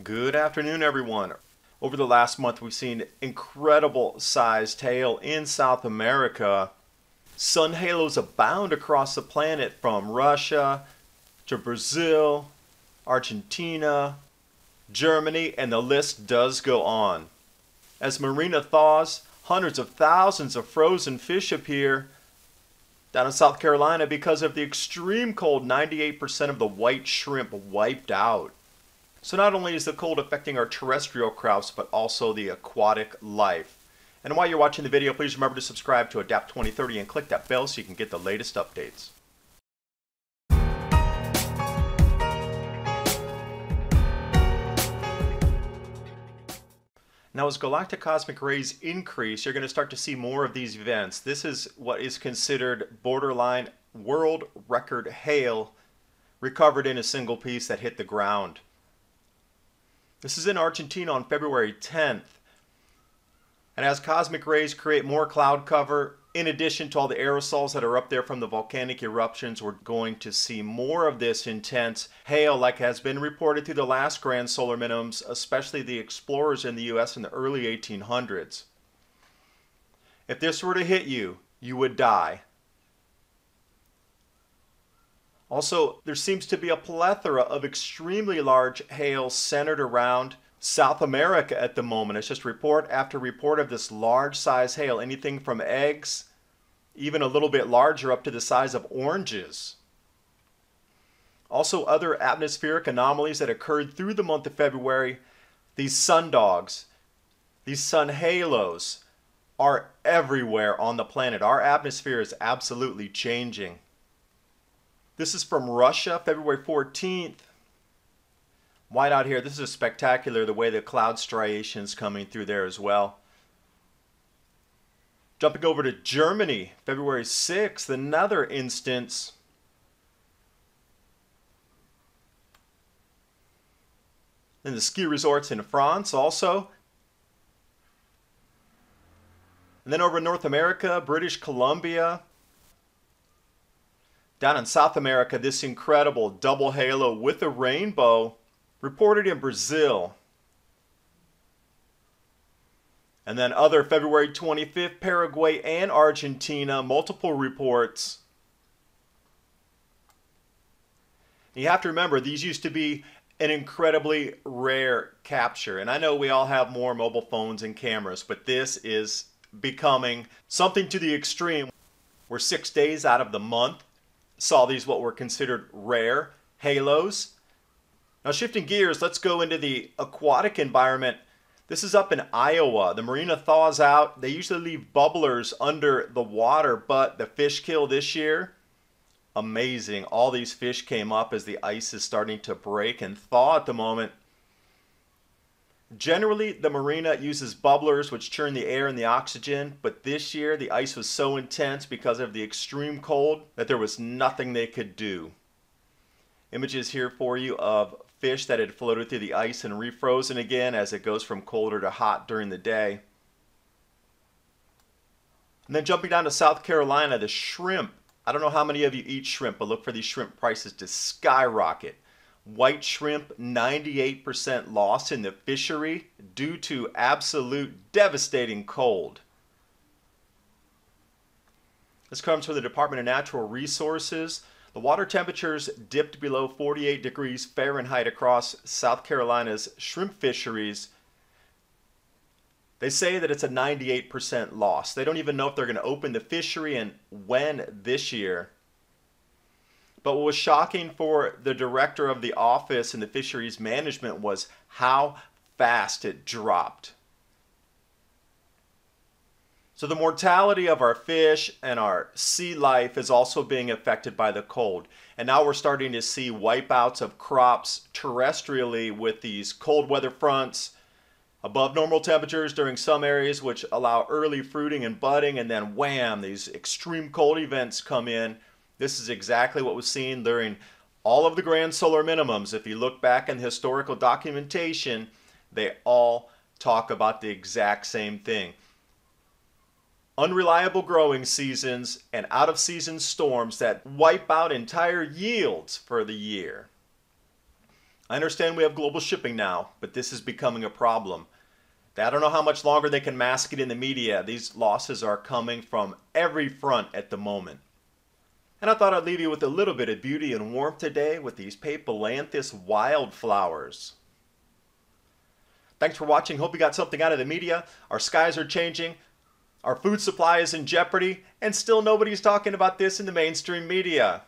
Good afternoon, everyone. Over the last month, we've seen incredible sized hail in South America. Sun halos abound across the planet from Russia to Brazil, Argentina, Germany, and the list does go on. As marina thaws, hundreds of thousands of frozen fish appear down in South Carolina because of the extreme cold. 98% of the white shrimp wiped out. So not only is the cold affecting our terrestrial crops, but also the aquatic life. And while you're watching the video, please remember to subscribe to Adapt 2030 and click that bell so you can get the latest updates. Now, as galactic cosmic rays increase, you're going to start to see more of these events. This is what is considered borderline world record hail recovered in a single piece that hit the ground. This is in Argentina on February 10th. And as cosmic rays create more cloud cover, in addition to all the aerosols that are up there from the volcanic eruptions, we're going to see more of this intense hail like has been reported through the last grand solar minimums, especially the explorers in the US in the early 1800s. If this were to hit you, you would die. Also, there seems to be a plethora of extremely large hail centered around South America at the moment. It's just report after report of this large size hail, anything from eggs, even a little bit larger, up to the size of oranges. Also, other atmospheric anomalies that occurred through the month of February. These sun dogs, these sun halos, are everywhere on the planet. Our atmosphere is absolutely changing. This is from Russia, February 14th. White out here. This is spectacular the way the cloud striations coming through there as well. Jumping over to Germany, February 6th, another instance. In the ski resorts in France also. And then over North America, British Columbia, down in South America, this incredible double halo with a rainbow reported in Brazil. And then other February 25th, Paraguay and Argentina, multiple reports. You have to remember, these used to be an incredibly rare capture. And I know we all have more mobile phones and cameras, but this is becoming something to the extreme. We're six days out of the month saw these what were considered rare halos. Now shifting gears, let's go into the aquatic environment. This is up in Iowa. The marina thaws out. They usually leave bubblers under the water, but the fish kill this year, amazing. All these fish came up as the ice is starting to break and thaw at the moment. Generally, the marina uses bubblers which churn the air and the oxygen, but this year the ice was so intense because of the extreme cold that there was nothing they could do. Images here for you of fish that had floated through the ice and refrozen again as it goes from colder to hot during the day. And then jumping down to South Carolina, the shrimp. I don't know how many of you eat shrimp, but look for these shrimp prices to skyrocket. White shrimp, 98% loss in the fishery due to absolute devastating cold. This comes from the Department of Natural Resources. The water temperatures dipped below 48 degrees Fahrenheit across South Carolina's shrimp fisheries. They say that it's a 98% loss. They don't even know if they're going to open the fishery and when this year. But what was shocking for the director of the office and the fisheries management was how fast it dropped. So the mortality of our fish and our sea life is also being affected by the cold. And now we're starting to see wipeouts of crops terrestrially with these cold weather fronts, above normal temperatures during some areas which allow early fruiting and budding and then wham, these extreme cold events come in this is exactly what was seen during all of the grand solar minimums. If you look back in the historical documentation, they all talk about the exact same thing. Unreliable growing seasons and out of season storms that wipe out entire yields for the year. I understand we have global shipping now, but this is becoming a problem. I don't know how much longer they can mask it in the media. These losses are coming from every front at the moment. And I thought I'd leave you with a little bit of beauty and warmth today with these Paepalanthus wildflowers. Thanks for watching. Hope you got something out of the media. Our skies are changing. Our food supply is in jeopardy. And still nobody's talking about this in the mainstream media.